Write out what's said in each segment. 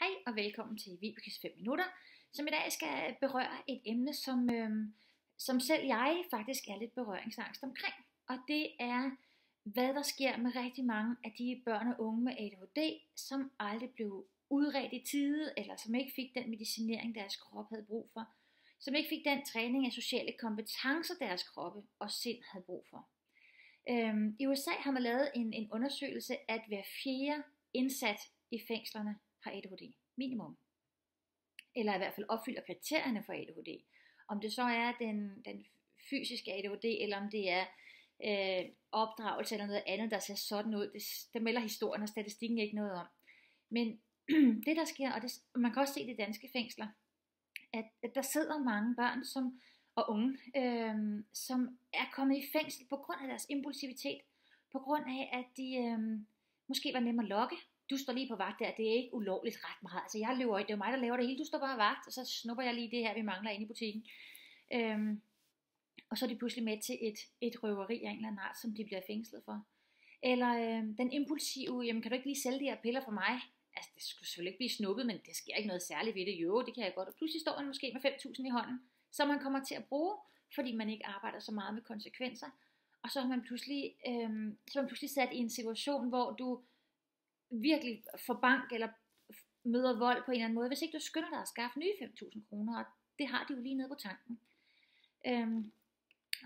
Hej og velkommen til Vibekes 5 minutter, som i dag skal berøre et emne, som, øhm, som selv jeg faktisk er lidt berøringsangst omkring. Og det er, hvad der sker med rigtig mange af de børn og unge med ADHD, som aldrig blev udredt i tide, eller som ikke fik den medicinering, deres krop havde brug for, som ikke fik den træning af sociale kompetencer, deres kroppe og sind havde brug for. Øhm, I USA har man lavet en, en undersøgelse, at hver fjerde indsat i fængslerne har ADHD. Minimum. Eller i hvert fald opfylder kriterierne for ADHD. Om det så er den, den fysiske ADHD, eller om det er øh, opdragelse eller noget andet, der ser sådan ud. Det, det melder historien og statistikken ikke noget om. Men det der sker, og det, man kan også se det i danske fængsler, at, at der sidder mange børn som, og unge, øh, som er kommet i fængsel på grund af deres impulsivitet, på grund af, at de øh, måske var nemme at lokke, du står lige på vagt der, det er ikke ulovligt ret meget. Altså jeg løber ikke, det er mig, der laver det hele, du står bare vagt, og så snupper jeg lige det her, vi mangler inde i butikken. Øhm, og så er de pludselig med til et, et røveri af en eller anden art, som de bliver fængslet for. Eller øhm, den impulsive, jamen kan du ikke lige sælge de her piller for mig? Altså det skulle selvfølgelig ikke blive snuppet, men det sker ikke noget særligt ved det. Jo, det kan jeg godt. Og pludselig står man måske med 5.000 i hånden, som man kommer til at bruge, fordi man ikke arbejder så meget med konsekvenser. Og så er man pludselig, øhm, så er man pludselig sat i en situation, hvor du virkelig får bank eller møder vold på en eller anden måde, hvis ikke du skynder dig at skaffe nye 5.000 kroner, og det har de jo lige nede på tanken. Øhm,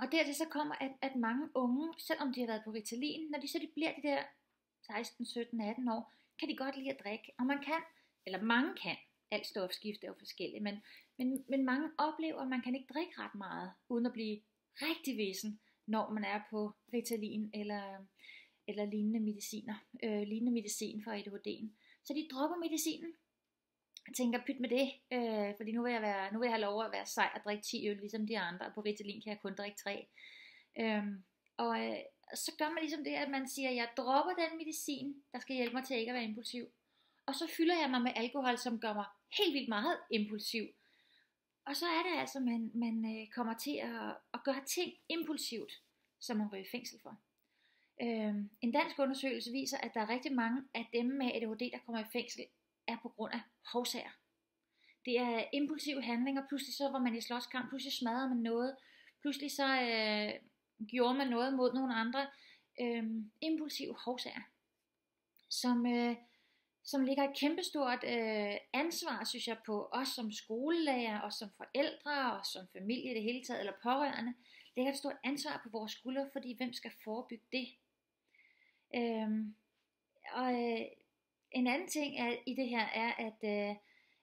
og dertil så kommer, at, at mange unge, selvom de har været på Ritalin, når de så de bliver de der 16, 17, 18 år, kan de godt lide at drikke. Og man kan, eller mange kan, alt stofskifte er jo forskelligt, men, men, men mange oplever, at man kan ikke drikke ret meget, uden at blive rigtig vissen, når man er på Ritalin eller, eller lignende mediciner, øh, lignende medicin for ADHD'en. Så de dropper medicinen. Jeg tænker, pyt med det, øh, fordi nu vil, jeg være, nu vil jeg have lov at være sej og drikke 10 øl, ligesom de andre, og på Ritalin kan jeg kun drikke 3. Øhm, og øh, så gør man ligesom det, at man siger, jeg dropper den medicin, der skal hjælpe mig til ikke at være impulsiv. Og så fylder jeg mig med alkohol, som gør mig helt vildt meget impulsiv. Og så er det altså, man, man øh, kommer til at, at gøre ting impulsivt, som man ryger i fængsel for. Øh, en dansk undersøgelse viser, at der er rigtig mange af dem med ADHD, der kommer i fængsel, er på grund af hovsager. Det er impulsive handlinger, pludselig så var man i slåskamp, pludselig smadrede man noget, pludselig så øh, gjorde man noget mod nogle andre. Øh, impulsive hovsager, som, øh, som ligger et kæmpestort øh, ansvar, synes jeg, på os som skolelærer, og som forældre, og som familie i det hele taget, eller pårørende, ligger et stort ansvar på vores skuldre, fordi hvem skal forebygge det? Øhm, og øh, en anden ting er, i det her er, at, øh,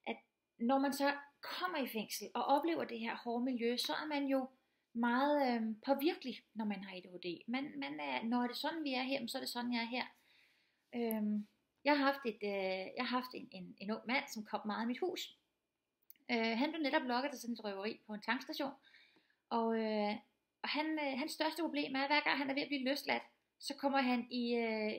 at når man så kommer i fængsel og oplever det her hårde miljø, så er man jo meget øh, påvirkelig, når man har ADHD. Man, man er, når det er sådan, vi er her, så er det sådan, jeg er her. Øhm, jeg har haft, et, øh, jeg har haft en, en, en ung mand, som kom meget i mit hus. Øh, han blev netop lukket til sådan et røveri på en tankstation. Og, øh, og han, øh, hans største problem er, at hver gang han er ved at blive løsladt, så kommer han i, øh,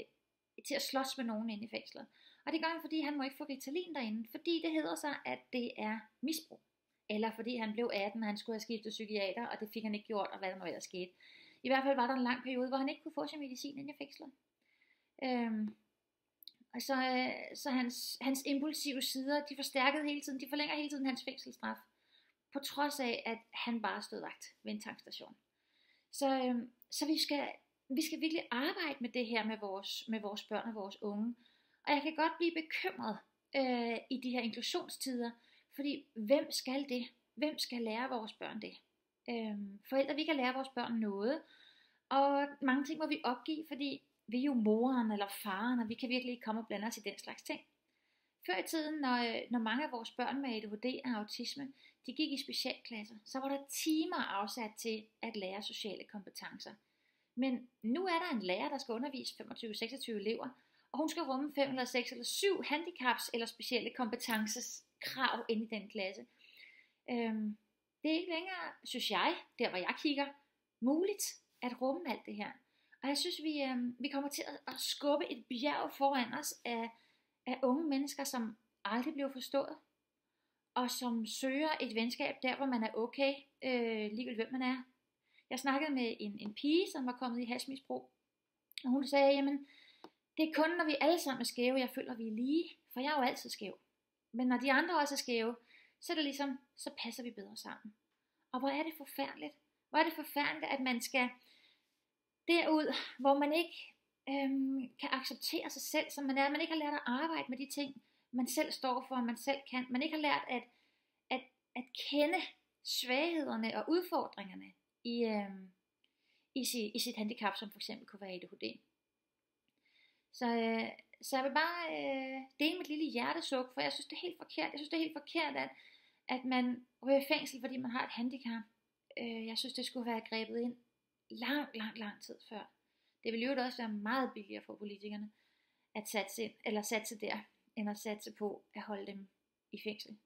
til at slås med nogen inde i fængslet. Og det gør han, fordi han må ikke få Ritalin derinde, fordi det hedder sig, at det er misbrug. Eller fordi han blev 18, og han skulle have skiftet psykiater, og det fik han ikke gjort, og hvad der nu ellers skete. I hvert fald var der en lang periode, hvor han ikke kunne få sin medicin inde i fængslet. Øhm, og så, øh, så hans, hans impulsive sider, de forstærkede hele tiden, de forlænger hele tiden hans fængselsstraf. På trods af, at han bare stod vagt ved en tankstation. Så, øhm, så vi skal vi skal virkelig arbejde med det her med vores, med vores børn og vores unge. Og jeg kan godt blive bekymret øh, i de her inklusionstider, fordi hvem skal det? Hvem skal lære vores børn det? Øh, forældre, vi kan lære vores børn noget, og mange ting må vi opgive, fordi vi er jo moren eller faren, og vi kan virkelig ikke komme og blande os i den slags ting. Før i tiden, når, øh, når mange af vores børn med ADHD og autisme, de gik i specialklasser, så var der timer afsat til at lære sociale kompetencer. Men nu er der en lærer, der skal undervise 25-26 elever, og hun skal rumme 5 eller 6 eller 7 handicaps eller specielle kompetenceskrav ind i den klasse. Øhm, det er ikke længere, synes jeg, der hvor jeg kigger, muligt at rumme alt det her. Og jeg synes, vi, øh, vi kommer til at, at skubbe et bjerg foran os af, af unge mennesker, som aldrig bliver forstået, og som søger et venskab der, hvor man er okay, øh, ligegyldigt hvem man er, jeg snakkede med en, en pige, som var kommet i hasmisbrug, og hun sagde, jamen, det er kun, når vi alle sammen er skæve, jeg føler, vi er lige, for jeg er jo altid skæv. Men når de andre også er skæve, så er det ligesom, så passer vi bedre sammen. Og hvor er det forfærdeligt. Hvor er det forfærdeligt, at man skal derud, hvor man ikke øhm, kan acceptere sig selv, som man er. Man ikke har lært at arbejde med de ting, man selv står for, og man selv kan. Man ikke har lært at, at, at kende svaghederne og udfordringerne i, øhm, i, sit, i sit handicap, som for eksempel kunne være ADHD. Så, øh, så jeg vil bare øh, dele mit lille hjertesuk, for jeg synes det er helt forkert. Jeg synes det er helt forkert, at, at man ryger i fængsel, fordi man har et handicap. Øh, jeg synes det skulle være grebet ind lang, lang, lang tid før. Det ville jo også være meget billigere for politikerne at satse, ind, eller satse der, end at satse på at holde dem i fængsel.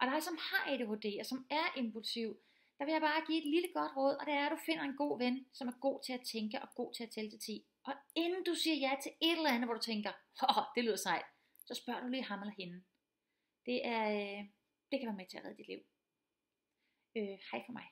Og dig, som har ADHD og som er impulsiv, der vil jeg bare give et lille godt råd, og det er, at du finder en god ven, som er god til at tænke og god til at tælle til 10. Og inden du siger ja til et eller andet, hvor du tænker, Åh, det lyder sejt, så spørger du lige ham eller hende. Det, er, øh, det kan være med til at redde dit liv. Øh, hej for mig.